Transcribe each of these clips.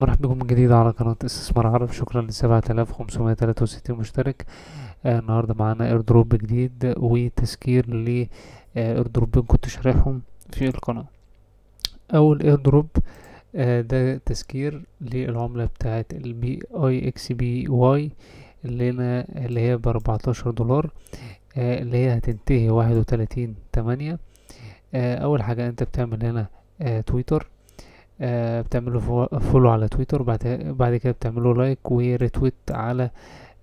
مرحبا بكم من جديد على قناة استثمار عرب. شكرا آلاف خمسمية تلاتة وستين مشترك. آه النهاردة معانا airdrop جديد وتسكير ل airdrop ين كنت شارحهم في القناة. أول airdrop آه ده تسكير للعملة بتاعة ال BIXBY اللي هنا اللي هي بأربعتاشر دولار آه اللي هي هتنتهي واحد وتلاتين تمانية. آه أول حاجة أنت بتعمل هنا آه تويتر. آه بتعمله follow على تويتر بعد بعد كده بتعمله like و retweet على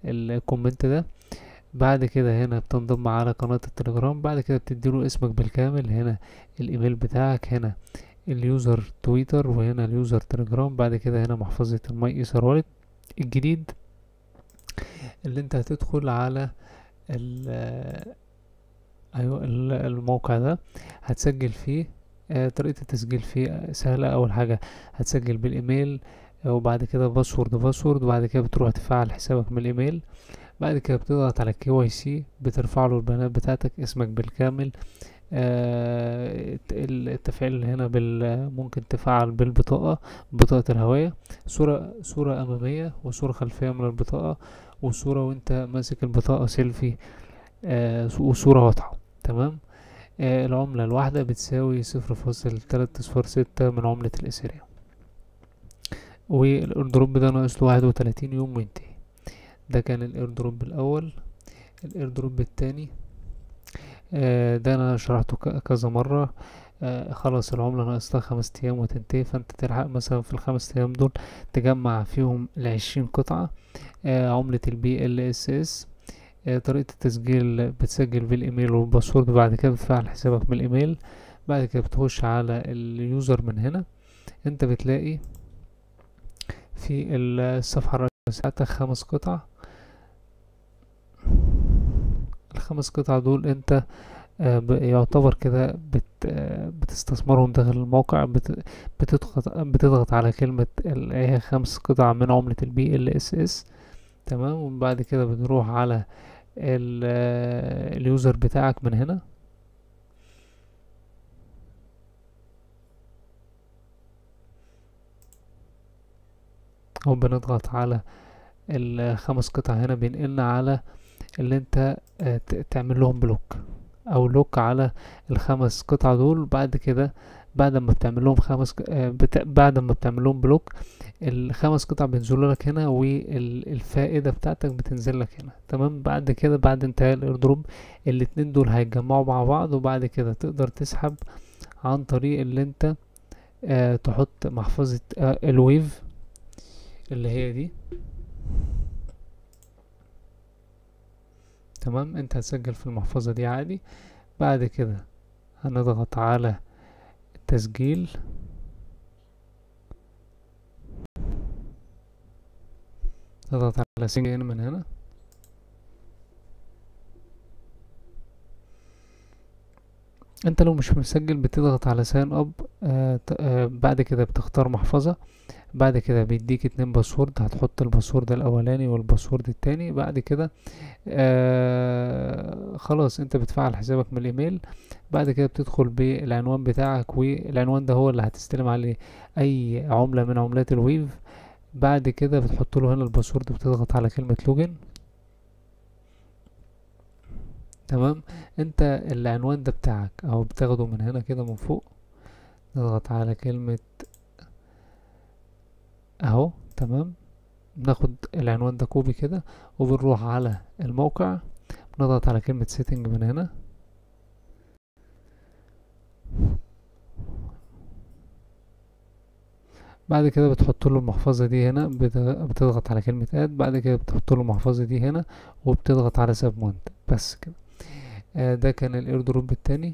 ال comment ده. بعد كده هنا بتنضم على قناة التليجرام. بعد كده بتديله اسمك بالكامل. هنا الإيميل بتاعك هنا ال user Twitter وهنا ال user Telegram. بعد كده هنا محفظة ال MyEtherWallet الجديد اللي انت هتدخل على ال أيوه الموقع ده. هتسجل فيه. آه طريقة التسجيل فيه سهلة. أول حاجة هتسجل بالإيميل وبعد كده password password وبعد كده بتروح تفعل حسابك من الإيميل بعد كده بتضغط على KYC بترفع له البيانات بتاعتك اسمك بالكامل. آه التفعيل هنا بال ممكن تفعل بالبطاقة بطاقة الهوية. صورة صورة أمامية وصورة خلفية من البطاقة وصورة وأنت ماسك البطاقة سيلفي آه وصورة واضحة تمام؟ آه العملة الواحدة بتساوي صفر فاصل تلات صفر ستة من عملة الإثيريوم وال airdrop ده ناقص له واحد وتلاتين يوم وينتهي. ده كان ال airdrop الأول. ال airdrop التاني آه ده أنا شرحته كذا مرة. آه خلاص العملة ناقصها خمس أيام وتنتهي فأنت تلحق مثلا في الخمس أيام دول تجمع فيهم العشرين قطعة. عملة ال BLSS طريقة التسجيل بتسجل بالإيميل وال password بعد كده بتفعل حسابك من الايميل بعد كده بتخش على ال user من هنا. انت بتلاقي في الصفحة الرئيسية بتاعتك خمس قطع. الخمس قطع دول انت يعتبر كده بت بتستثمرهم داخل الموقع. بتضغط بتضغط على كلمة اللي هي خمس قطع من عملة ال BLSS تمام؟ وبعد كده بنروح على ال user بتاعك من هنا. أو بنضغط على الخمس قطع هنا بينقلنا على اللي انت تعمل لهم block أو lock على الخمس قطع دول. بعد كده بعد ما بتعمل لهم خمس بت... بعد ما بتعمل لهم block الخمس قطع بينزلوا لك هنا والفائده بتاعتك بتنزل لك هنا. تمام؟ بعد كده بعد انتهاء ال airdrop الاتنين دول هيتجمعوا مع بعض وبعد كده تقدر تسحب عن طريق اللي انت آه تحط محفظة آه ال Wave اللي هي دي. تمام؟ انت هتسجل في المحفظة دي عادي. بعد كده هنضغط على التسجيل تضغط على sign in من هنا. انت لو مش مسجل بتضغط على sign up آه آه بعد كده بتختار محفظة بعد كده بيديك اتنين password هتحط ال password الأولاني وال password التاني بعد كده آه خلاص انت بتفعل حسابك من الإيميل بعد كده بتدخل بالعنوان بتاعك والعنوان ده هو اللي هتستلم عليه أي عملة من عملات ال Wave بعد كده بتحط له هنا ال password بتضغط على كلمة login تمام؟ انت العنوان ده بتاعك. أو بتاخده من هنا كده من فوق. نضغط على كلمة اهو. تمام؟ بناخد العنوان ده copy كده وبنروح على الموقع. بنضغط على كلمة setting من هنا. بعد كده بتحط له المحفظة دي هنا. بتضغط على كلمة add بعد كده بتحط له المحفظة دي هنا وبتضغط على submit بس كده. ده كان ال airdrop التاني.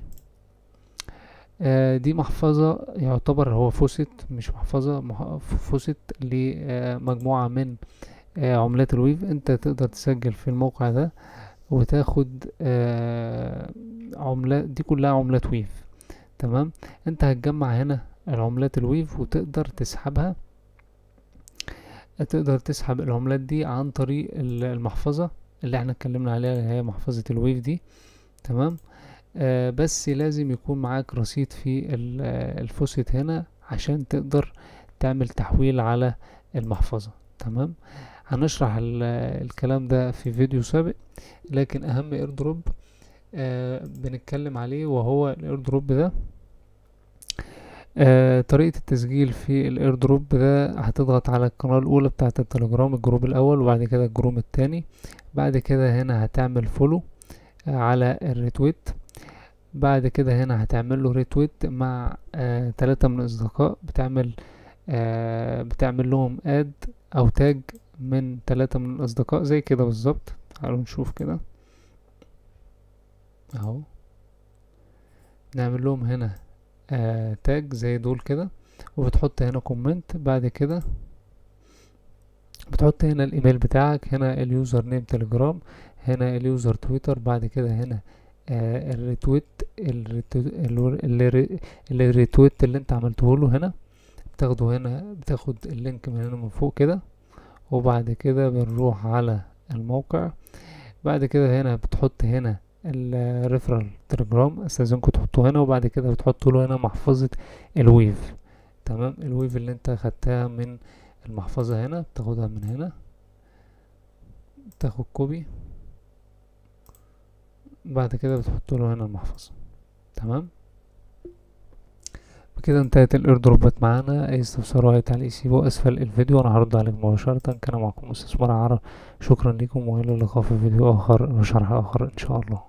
آه دي محفظة يعتبر هو faucet مش محفظة مح faucet لمجموعة من آه عملات ال Wave. انت تقدر تسجل في الموقع ده وتاخد عملات دي كلها عملات Wave. تمام؟ انت هتجمع هنا العملات ال Wave وتقدر تسحبها. تقدر تسحب العملات دي عن طريق المحفظة اللي إحنا اتكلمنا عليها اللي هي محفظة ال Wave دي. تمام؟ آه بس لازم يكون معاك رصيد في ال faucet هنا عشان تقدر تعمل تحويل على المحفظة تمام؟ هنشرح الكلام ده في فيديو سابق لكن أهم airdrop آه بنتكلم عليه وهو ال airdrop ده. آه طريقة التسجيل في ال airdrop ده هتضغط على القناة الأولى بتاعة التليجرام ال group الأول وبعد كده ال group التاني. بعد كده هنا هتعمل follow آه على ال retweet. بعد كده هنا هتعمل له retweet مع آه تلاتة من الأصدقاء. بتعمل آه بتعمل لهم add أو tag من تلاتة من الأصدقاء. زي كده بالظبط. تعالوا نشوف كده. أهو. نعمل لهم هنا آه tag زي دول كده. وبتحط هنا comment بعد كده بتحط هنا الإيميل بتاعك. هنا ال username تليجرام هنا ال user تويتر بعد كده هنا آه ال retweet ال retweet اللي انت عملته له هنا. بتاخده هنا بتاخد ال link من هنا من فوق كده. وبعد كده بنروح على الموقع. بعد كده هنا بتحط هنا ال referral تليجرام استاذنكم تحطوه هنا. وبعد كده بتحطوا له هنا محفظة ال Wave تمام؟ ال Wave اللي انت خدتها من المحفظة هنا بتاخدها من هنا. تاخد copy بعد كده بتحط له هنا المحفظة. تمام؟ بكده انتهت ال airdrop ات معانا. أي استفسار أي تعليق سيبوه أسفل الفيديو. وأنا هرد عليك مباشرة. كان معكم استثمار عرب. شكرا لكم وإلى اللقاء في فيديو آخر وشرح آخر إن شاء الله.